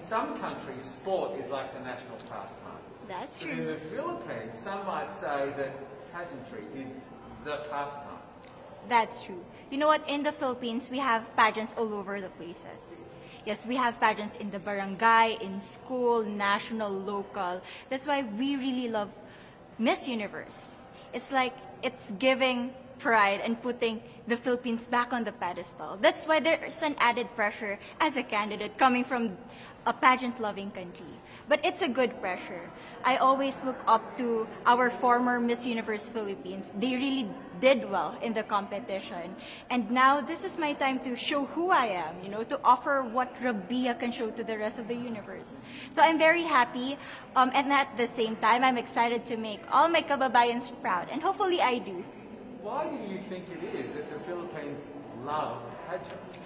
in some countries, sport is like the national pastime. That's But in the Philippines, some might say that pageantry is the pastime. That's true. You know what? In the Philippines, we have pageants all over the places. Yes, we have pageants in the barangay, in school, national, local. That's why we really love Miss Universe. It's like it's giving pride and putting the Philippines back on the pedestal. That's why there's an added pressure as a candidate coming from a pageant loving country. But it's a good pressure. I always look up to our former Miss Universe Philippines. They really did well in the competition. And now this is my time to show who I am, you know, to offer what Rabiya can show to the rest of the universe. So I'm very happy. Um, and at the same time, I'm excited to make all my kababayans proud. And hopefully I do. Why do you think it is that the Philippines love pageants?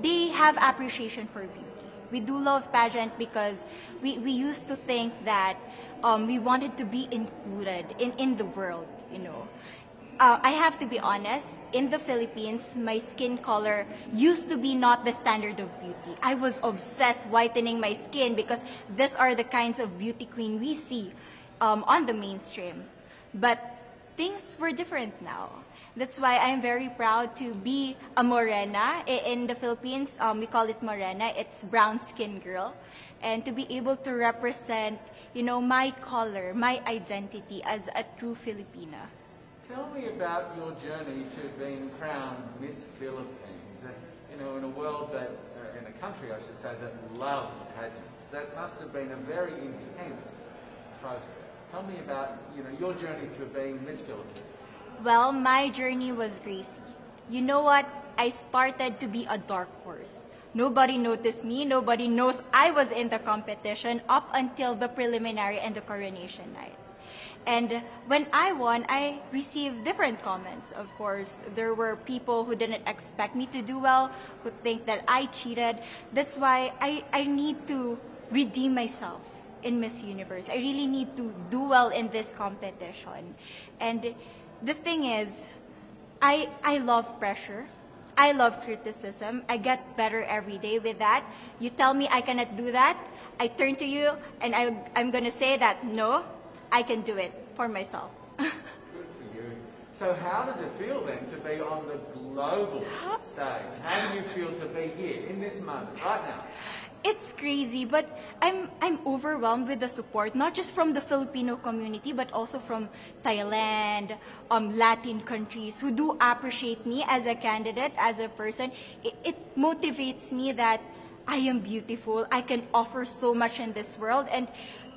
they have appreciation for beauty. We do love pageant because we, we used to think that um, we wanted to be included in, in the world, you know. Uh, I have to be honest, in the Philippines, my skin color used to be not the standard of beauty. I was obsessed whitening my skin because these are the kinds of beauty queen we see um, on the mainstream. But things were different now. That's why I'm very proud to be a morena. In the Philippines, um, we call it morena. It's brown skin girl. And to be able to represent, you know, my color, my identity as a true Filipina. Tell me about your journey to being crowned Miss Philippines. You know, in a world that, uh, in a country, I should say, that loves pageants. That must have been a very intense process. Tell me about, you know, your journey to being Miss Philippines. Well, my journey was greasy. You know what? I started to be a dark horse. Nobody noticed me. Nobody knows I was in the competition up until the preliminary and the coronation night. And when I won, I received different comments. Of course, there were people who didn't expect me to do well, who think that I cheated. That's why I, I need to redeem myself in Miss Universe. I really need to do well in this competition. And the thing is, I, I love pressure. I love criticism. I get better every day with that. You tell me I cannot do that, I turn to you and I, I'm going to say that no, I can do it for myself. Good for you. So how does it feel then to be on the global stage? How do you feel to be here in this moment, right now? It's crazy, but I'm I'm overwhelmed with the support, not just from the Filipino community, but also from Thailand, um, Latin countries who do appreciate me as a candidate, as a person. It, it motivates me that I am beautiful. I can offer so much in this world, and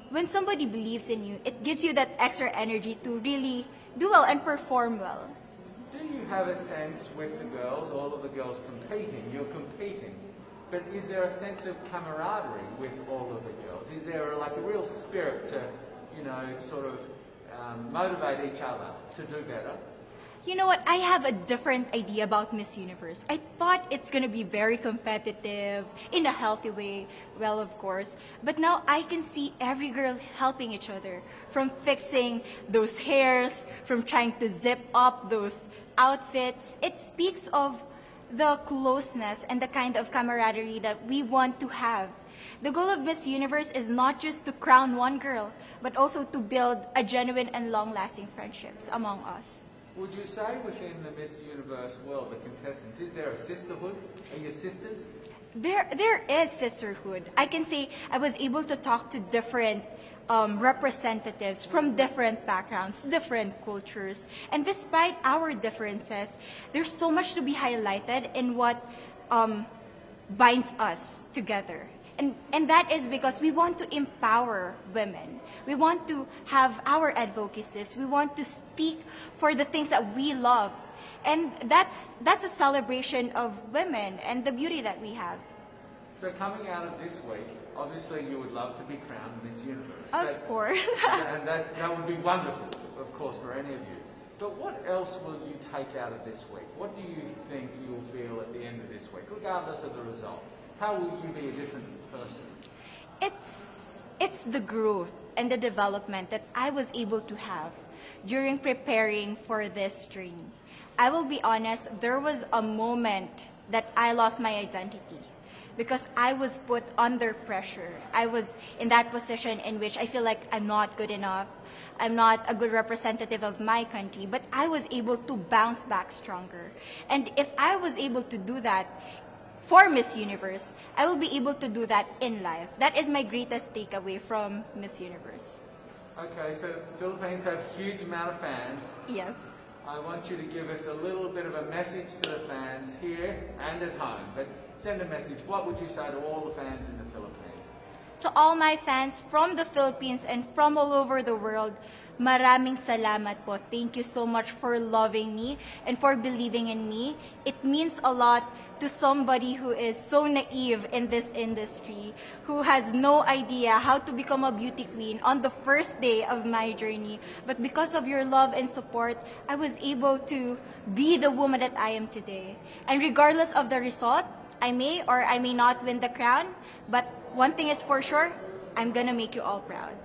when somebody believes in you, it gives you that extra energy to really do well and perform well. Do you have a sense with the girls, all of the girls competing, you're competing, but is there a sense of camaraderie with all of the girls? Is there like a real spirit to, you know, sort of um, motivate each other to do better? You know what? I have a different idea about Miss Universe. I thought it's gonna be very competitive in a healthy way. Well, of course. But now I can see every girl helping each other. From fixing those hairs, from trying to zip up those outfits. It speaks of the closeness and the kind of camaraderie that we want to have. The goal of Miss Universe is not just to crown one girl, but also to build a genuine and long-lasting friendships among us. Would you say within the Miss Universe world, the contestants, is there a sisterhood? Are you sisters? There, there is sisterhood. I can say I was able to talk to different um, representatives from different backgrounds, different cultures. And despite our differences, there's so much to be highlighted in what um, binds us together. And, and that is because we want to empower women. We want to have our advocacies. We want to speak for the things that we love. And that's, that's a celebration of women and the beauty that we have. So coming out of this week, obviously you would love to be crowned Miss Universe. Of course. and that, that would be wonderful, of course, for any of you. But what else will you take out of this week? What do you think you'll feel at the end of this week, regardless of the result? How will you be a different person? it's it's the growth and the development that I was able to have during preparing for this journey. I will be honest, there was a moment that I lost my identity because I was put under pressure. I was in that position in which I feel like I'm not good enough. I'm not a good representative of my country, but I was able to bounce back stronger. And if I was able to do that for Miss Universe, I will be able to do that in life. That is my greatest takeaway from Miss Universe. Okay, so the Philippines have huge amount of fans. Yes. I want you to give us a little bit of a message to the fans here and at home. But send a message. What would you say to all the fans in the Philippines? To all my fans from the Philippines and from all over the world, maraming salamat po. Thank you so much for loving me and for believing in me. It means a lot to somebody who is so naive in this industry, who has no idea how to become a beauty queen on the first day of my journey. But because of your love and support, I was able to be the woman that I am today. And regardless of the result, I may or I may not win the crown, but one thing is for sure, I'm gonna make you all proud.